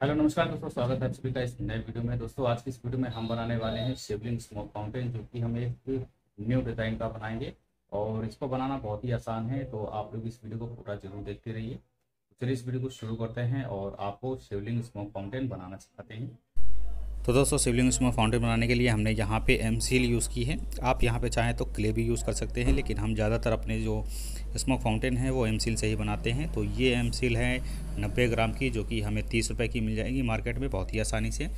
Hello, नमस्कार दोस्तों, स्वागत है सभी का इस नए वीडियो में। दोस्तों, आज की इस वीडियो में हम बनाने वाले हैं शिवलिंग स्मोक फाउंटेन, जो कि हम एक न्यू डिज़ाइन का बनाएँगे और इसको बनाना बहुत ही आसान है तो आप लोग इस वीडियो को पूरा ज़रूर देखते रहिए। चलिए, इस वीडियो को शुरू करते हैं और आपको शिवलिंग स्मोक फाउंटेन बनाना सिखाते हैं। तो दोस्तों शिवलिंग स्मोक फाउंटेन बनाने के लिए हमने यहाँ पे एम यूज़ की है। आप यहाँ पे चाहें तो क्ले भी यूज़ कर सकते हैं, लेकिन हम ज़्यादातर अपने जो स्मोक फाउंटेन है, वो एम से ही बनाते हैं। तो ये एम है नब्बे ग्राम की, जो कि हमें तीस रुपये की मिल जाएगी मार्केट में बहुत ही आसानी से।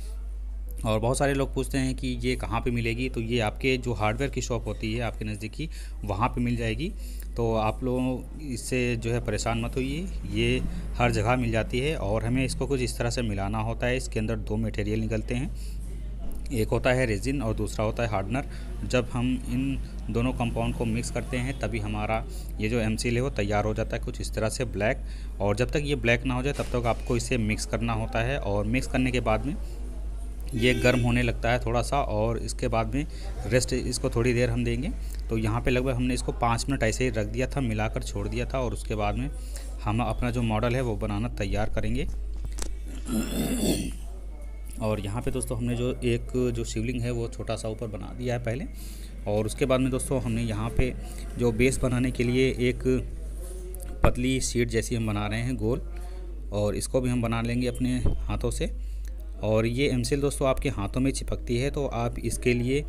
और बहुत सारे लोग पूछते हैं कि ये कहाँ पे मिलेगी? तो ये आपके जो हार्डवेयर की शॉप होती है, आपके नज़दीकी वहाँ पे मिल जाएगी। तो आप लोग इससे जो है परेशान मत होइए। ये हर जगह मिल जाती है और हमें इसको कुछ इस तरह से मिलाना होता है। इसके अंदर दो मटेरियल निकलते हैं। एक होता है रेजिन और दूसरा होता है हार्डनर जब हम इन दोनों कंपाउंड को मिक्स करते हैं, तभी हमारा ये जो एम सील है वो तैयार हो जाता है कुछ इस तरह से ब्लैक और जब तक ये ब्लैक ना हो जाए, तब तक आपको इसे मिक्स करना होता है। और मिक्स करने के बाद में ये गर्म होने लगता है थोड़ा सा और इसके बाद में रेस्ट इसको थोड़ी देर हम देंगे। तो यहाँ पे लगभग हमने इसको पाँच मिनट ऐसे ही रख दिया था, मिलाकर छोड़ दिया था और उसके बाद में हम अपना जो मॉडल है वो बनाना तैयार करेंगे। और यहाँ पे दोस्तों हमने जो एक जो शिवलिंग है वो छोटा सा ऊपर बना दिया है पहले और उसके बाद में दोस्तों हमने यहाँ पे जो बेस बनाने के लिए एक पतली सीट जैसी हम बना रहे हैं गोल और इसको भी हम बना लेंगे अपने हाथों से। और ये एमसिल दोस्तों आपके हाथों में चिपकती है तो आप इसके लिए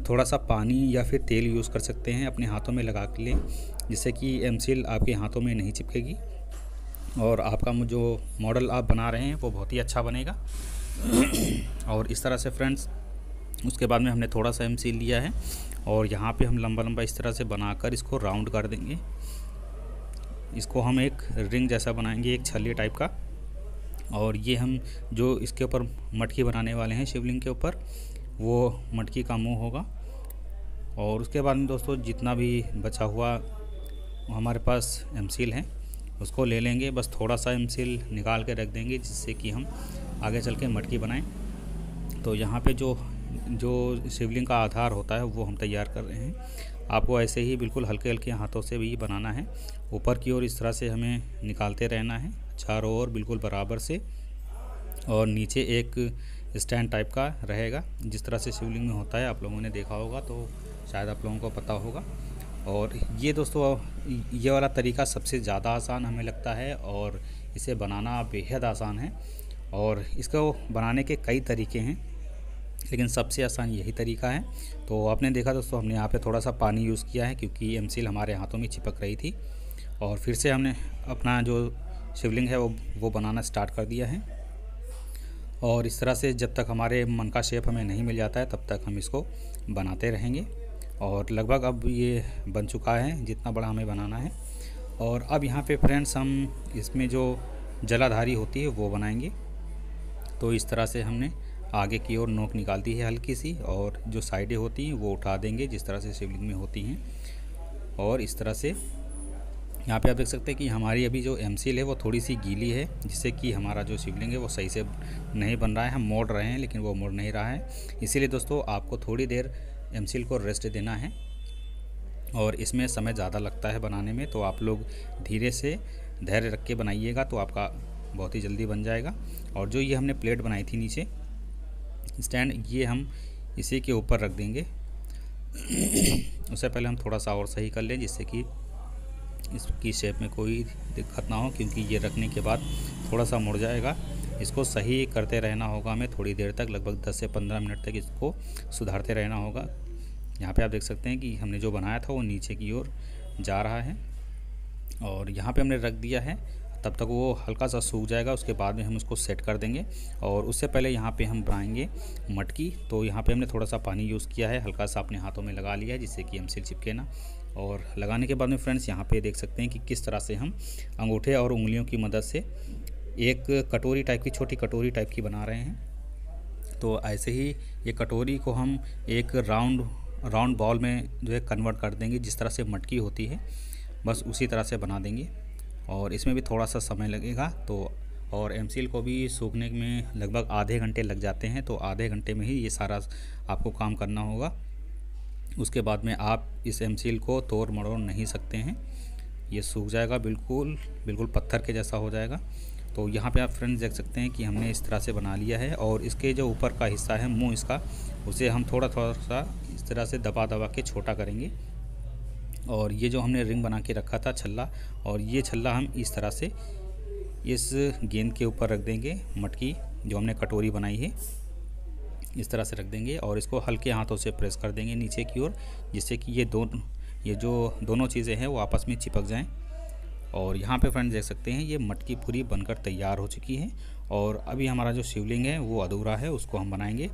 थोड़ा सा पानी या फिर तेल यूज़ कर सकते हैं अपने हाथों में लगा के लें, जिससे कि एमसिल आपके हाथों में नहीं चिपकेगी। और आपका जो मॉडल आप बना रहे हैं, वो बहुत ही अच्छा बनेगा। और इस तरह से फ्रेंड्स, उसके बाद में हमने थोड़ा सा एम लिया है, और यहाँ पे हम लंबा लंबा इस तरह से बनाकर इसको राउंड कर देंगे। इसको हम एक रिंग जैसा बनाएँगे, एक छल्ली टाइप का। और ये हम जो इसके ऊपर मटकी बनाने वाले हैं शिवलिंग के ऊपर, वो मटकी का मुँह होगा। और उसके बाद में दोस्तों, जितना भी बचा हुआ हमारे पास एम है, उसको ले लेंगे। बस थोड़ा सा एम निकाल के रख देंगे, जिससे कि हम आगे चल के मटकी बनाएँ। तो यहाँ पे जो जो शिवलिंग का आधार होता है, वो हम तैयार कर रहे हैं। आपको ऐसे ही बिल्कुल हल्के हल्के हाथों से भी बनाना है। ऊपर की ओर इस तरह से हमें निकालते रहना है। चारों ओर बिल्कुल बराबर से और नीचे एक स्टैंड टाइप का रहेगा। जिस तरह से शिवलिंग में होता है, आप लोगों ने देखा होगा तो शायद आप लोगों को पता होगा। और ये दोस्तों, ये वाला तरीका सबसे ज़्यादा आसान हमें लगता है और इसे बनाना बेहद आसान है। और इसको बनाने के कई तरीके हैं, लेकिन सबसे आसान यही तरीका है। तो आपने देखा दोस्तों, हमने यहाँ पे थोड़ा सा पानी यूज़ किया है, क्योंकि एम हमारे हाथों में चिपक रही थी। और फिर से हमने अपना जो शिवलिंग है, वो वो बनाना स्टार्ट कर दिया है। और इस तरह से जब तक हमारे मन का शेप हमें नहीं मिल जाता है, तब तक हम इसको बनाते रहेंगे। और लगभग अब ये बन चुका है, जितना बड़ा हमें बनाना है। और अब यहाँ पे फ्रेंड्स हम इसमें जो जलाधारी होती है, वो बनाएँगे। तो इस तरह से हमने आगे की ओर नोक निकाल दी है हल्की सी, और जो साइडें होती हैं, वो उठा देंगे, जिस तरह से शिवलिंग में होती हैं। और इस तरह से यहाँ पे आप देख सकते हैं कि हमारी अभी जो एम है, वो थोड़ी सी गीली है, जिससे कि हमारा जो शिवलिंग है, वो सही से नहीं बन रहा है। हम मोड़ रहे हैं, लेकिन वो मोड़ नहीं रहा है। इसीलिए दोस्तों, आपको थोड़ी देर एम को रेस्ट देना है और इसमें समय ज़्यादा लगता है बनाने में तो आप लोग धीरे से धैर्य रख के बनाइएगा तो आपका बहुत ही जल्दी बन जाएगा। और जो ये हमने प्लेट बनाई थी नीचे स्टैंड ये हम इसी के ऊपर रख देंगे। उससे पहले हम थोड़ा सा और सही कर लें, जिससे कि इसकी शेप में कोई दिक्कत ना हो, क्योंकि ये रखने के बाद थोड़ा सा मुड़ जाएगा। इसको सही करते रहना होगा हमें थोड़ी देर तक, लगभग 10 से 15 मिनट तक इसको सुधारते रहना होगा। यहाँ पे आप देख सकते हैं कि हमने जो बनाया था वो नीचे की ओर जा रहा है और यहाँ पे हमने रख दिया है। तब तक वो हल्का सा सूख जाएगा, उसके बाद में हम उसको सेट कर देंगे और उससे पहले यहाँ पे हम बनाएँगे मटकी। तो यहाँ पे हमने थोड़ा सा पानी यूज़ किया है हल्का सा अपने हाथों में लगा लिया है, जिससे कि हम सिल चिपके ना। और लगाने के बाद में फ्रेंड्स यहाँ पे देख सकते हैं कि किस तरह से हम अंगूठे और उंगलियों की मदद से एक कटोरी टाइप की, छोटी कटोरी टाइप की बना रहे हैं। तो ऐसे ही ये कटोरी को हम एक राउंड राउंड बॉल में जो है कन्वर्ट कर देंगे, जिस तरह से मटकी होती है, बस उसी तरह से बना देंगे। और इसमें भी थोड़ा सा समय लगेगा तो और एम को भी सूखने में लगभग आधे घंटे लग जाते हैं तो आधे घंटे में ही ये सारा आपको काम करना होगा। उसके बाद में आप इस एम को तोड़ मरोड़ नहीं सकते हैं। ये सूख जाएगा बिल्कुल बिल्कुल पत्थर के जैसा हो जाएगा। तो यहाँ पे आप फ्रेंड्स देख सकते हैं कि हमने इस तरह से बना लिया है और इसके जो ऊपर का हिस्सा है, मुँह इसका, उसे हम थोड़ा थोड़ा सा इस तरह से दबा दबा के छोटा करेंगे। और ये जो हमने रिंग बना के रखा था छल्ला, और ये छल्ला हम इस तरह से इस गेंद के ऊपर रख देंगे, मटकी जो हमने कटोरी बनाई है। इस तरह से रख देंगे और इसको हल्के हाथों से प्रेस कर देंगे नीचे की ओर, जिससे कि ये दोनों ये जो दोनों चीज़ें हैं वो आपस में चिपक जाएँ। और यहाँ पे फ्रेंड्स देख सकते हैं, ये मटकी पूरी बनकर तैयार हो चुकी है और अभी हमारा जो शिवलिंग है वो अधूरा है, उसको हम बनाएँगे।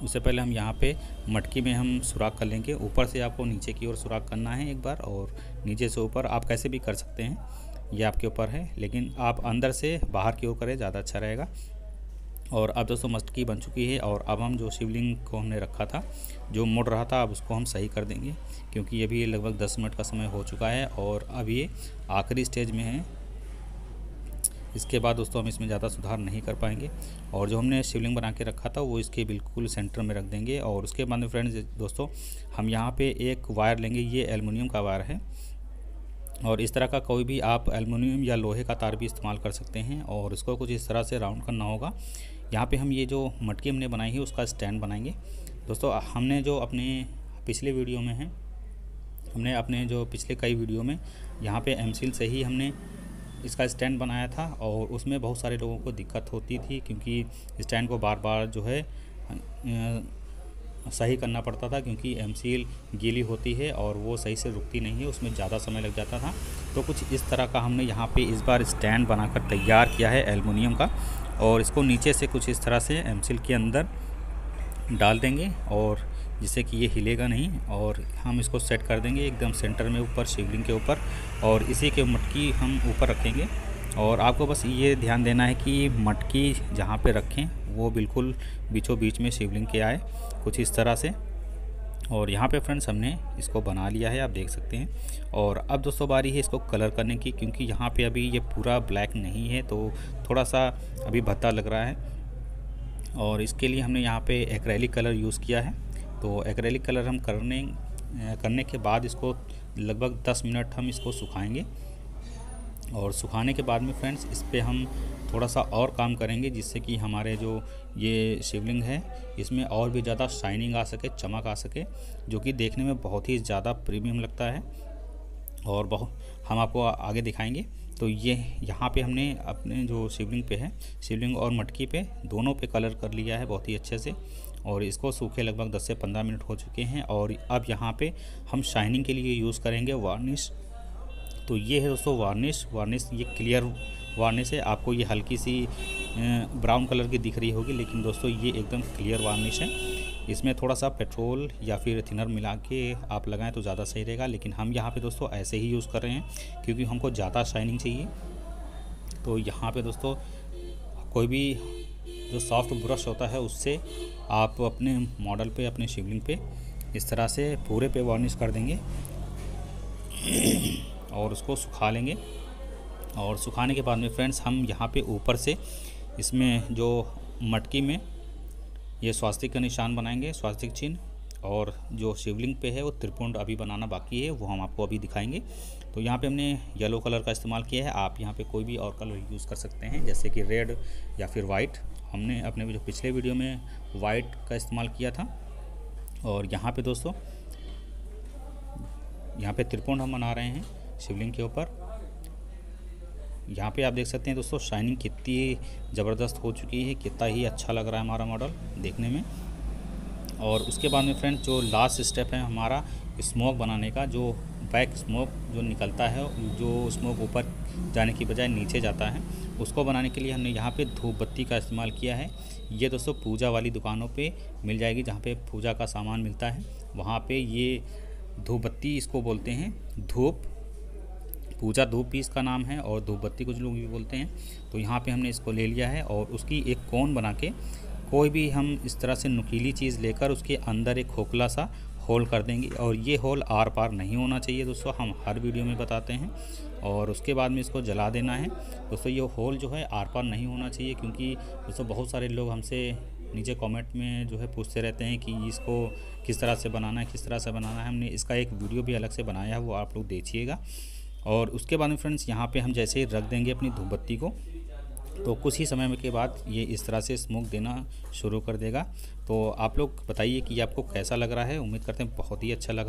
उससे पहले हम यहाँ पे मटकी में हम सुराख कर लेंगे। ऊपर से आपको नीचे की ओर सुराख करना है एक बार और नीचे से ऊपर आप कैसे भी कर सकते हैं, ये आपके ऊपर है, लेकिन आप अंदर से बाहर की ओर करें, ज़्यादा अच्छा रहेगा। और अब दोस्तों मटकी बन चुकी है और अब हम जो शिवलिंग को हमने रखा था, जो मुड़ रहा था, अब उसको हम सही कर देंगे, क्योंकि ये भी लगभग दस मिनट का समय हो चुका है और अब ये आखिरी स्टेज में है। इसके बाद दोस्तों हम इसमें ज़्यादा सुधार नहीं कर पाएँगे और जो हमने शिवलिंग बना के रखा था, वो इसके बिल्कुल सेंटर में रख देंगे और उसके बाद में फ्रेंड्स दोस्तों, हम यहाँ पे एक वायर लेंगे, ये एलमिनियम का वायर है। और इस तरह का कोई भी आप एलमिनियम या लोहे का तार भी इस्तेमाल कर सकते हैं और इसको कुछ इस तरह से राउंड करना होगा। यहाँ पे हम ये जो मटकी हमने बनाई है, उसका स्टैंड बनाएँगे। दोस्तों, हमने जो अपने पिछले वीडियो में है, हमने अपने जो पिछले कई वीडियो में, यहाँ पे एम से ही हमने इसका स्टैंड बनाया था और उसमें बहुत सारे लोगों को दिक्कत होती थी क्योंकि स्टैंड को बार बार जो है सही करना पड़ता था क्योंकि एम गीली होती है और वो सही से रुकती नहीं है, उसमें ज़्यादा समय लग जाता था। तो कुछ इस तरह का हमने यहाँ पे इस बार स्टैंड बनाकर तैयार किया है एलमिनियम का। और इसको नीचे से कुछ इस तरह से एम के अंदर डाल देंगे और जिससे कि ये हिलेगा नहीं और हम इसको सेट कर देंगे एकदम सेंटर में ऊपर, शिवलिंग के ऊपर और इसी के मटकी हम ऊपर रखेंगे। और आपको बस ये ध्यान देना है कि मटकी जहाँ पे रखें, वो बिल्कुल बीचों बीच में शिवलिंग के आए, कुछ इस तरह से। और यहाँ पे फ्रेंड्स हमने इसको बना लिया है, आप देख सकते हैं। और अब दोस्तों बारी है इसको कलर करने की, क्योंकि यहाँ पे अभी ये पूरा ब्लैक नहीं है तो थोड़ा सा अभी भत्ता लग रहा है। और इसके लिए हमने यहाँ पे एक्रेलिक कलर यूज़ किया है। तो एक्रेलिक कलर हम करने करने के बाद इसको लगभग 10 मिनट हम इसको सुखाएँगे। और सुखाने के बाद में फ्रेंड्स इस पर हम थोड़ा सा और काम करेंगे, जिससे कि हमारे जो ये शिवलिंग है, इसमें और भी ज़्यादा शाइनिंग आ सके, चमक आ सके, जो कि देखने में बहुत ही ज़्यादा प्रीमियम लगता है। और बहुत हम आपको आगे दिखाएँगे। तो ये, यहाँ पे हमने अपने जो शिवलिंग पे है, शिवलिंग और मटकी पे दोनों पे कलर कर लिया है बहुत ही अच्छे से। और इसको सूखे लगभग 10 से 15 मिनट हो चुके हैं और अब यहाँ पे हम शाइनिंग के लिए यूज़ करेंगे वार्निश तो ये है दोस्तों वार्निश वार्निश ये क्लियर वार्निश है। आपको ये हल्की सी ब्राउन कलर की दिख रही होगी, लेकिन दोस्तों ये एकदम क्लियर वार्निश है। इसमें थोड़ा सा पेट्रोल या फिर थिनर मिला के आप लगाएँ तो ज़्यादा सही रहेगा, लेकिन हम यहाँ पे दोस्तों ऐसे ही यूज़ कर रहे हैं, क्योंकि हमको ज़्यादा शाइनिंग चाहिए। तो यहाँ पे दोस्तों कोई भी जो सॉफ्ट ब्रश होता है, उससे आप अपने मॉडल पे, अपने शिवलिंग पे इस तरह से पूरे पे वार्निश कर देंगे और उसको सुखा लेंगे। और सुखाने के बाद में फ्रेंड्स हम यहाँ पे ऊपर से इसमें जो मटकी में ये स्वास्तिक का निशान बनाएँगे, स्वास्तिक चिन्ह, और जो शिवलिंग पे है वो त्रिपुंड अभी बनाना बाकी है, वो हम आपको अभी दिखाएँगे। तो यहाँ पे हमने येलो कलर का इस्तेमाल किया है, आप यहाँ पे कोई भी और कलर यूज़ कर सकते हैं, जैसे कि रेड या फिर वाइट। हमने अपने जो पिछले वीडियो में वाइट का इस्तेमाल किया था, और यहाँ पे दोस्तों, यहाँ पे त्रिपुंड हम बना रहे हैं शिवलिंग के ऊपर। यहाँ पे आप देख सकते हैं दोस्तों शाइनिंग कितनी ज़बरदस्त हो चुकी है, कितना ही अच्छा लग रहा है हमारा मॉडल देखने में। और उसके बाद में फ्रेंड जो लास्ट स्टेप है हमारा स्मोक बनाने का, जो बैक स्मोक जो निकलता है, जो स्मोक ऊपर जाने की बजाय नीचे जाता है, उसको बनाने के लिए हमने यहाँ पे धूप बत्ती का इस्तेमाल किया है। ये दोस्तों पूजा वाली दुकानों पे मिल जाएगी, जहाँ पे पूजा का सामान मिलता है। वहाँ पे ये धूप बत्ती इसको बोलते हैं, धूप पूजा धूप भी इसका नाम है और धूप बत्ती कुछ लोग भी बोलते हैं। तो यहाँ पे हमने इसको ले लिया है और उसकी एक कोन बना के कोई भी हम इस तरह से नुकीली चीज़ लेकर उसके अंदर एक खोखला सा होल कर देंगे और ये होल आर पार नहीं होना चाहिए दोस्तों, हम हर वीडियो में बताते हैं। और उसके बाद में इसको जला देना है। दोस्तों, ये होल जो है आर पार नहीं होना चाहिए क्योंकि दोस्तों बहुत सारे लोग हमसे नीचे कमेंट में जो है पूछते रहते हैं कि इसको किस तरह से बनाना है, किस तरह से बनाना है। हमने इसका एक वीडियो भी अलग से बनाया है, वो आप लोग देखिएगा। और उसके बाद में फ्रेंड्स, यहाँ पे हम जैसे ही रख देंगे अपनी धूपबत्ती को तो कुछ ही समय के बाद ये इस तरह से स्मोक देना शुरू कर देगा। तो आप लोग बताइए कि आपको कैसा लग रहा है? उम्मीद करते हैं बहुत ही अच्छा लगा।